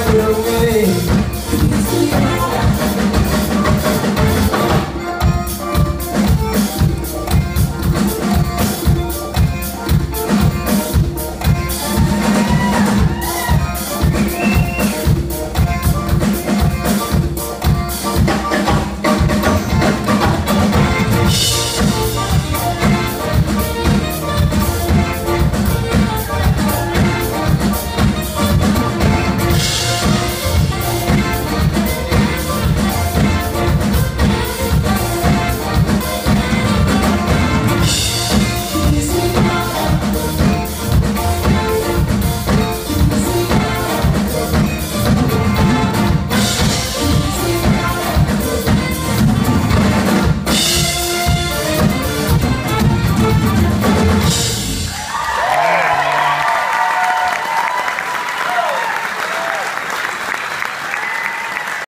fire away.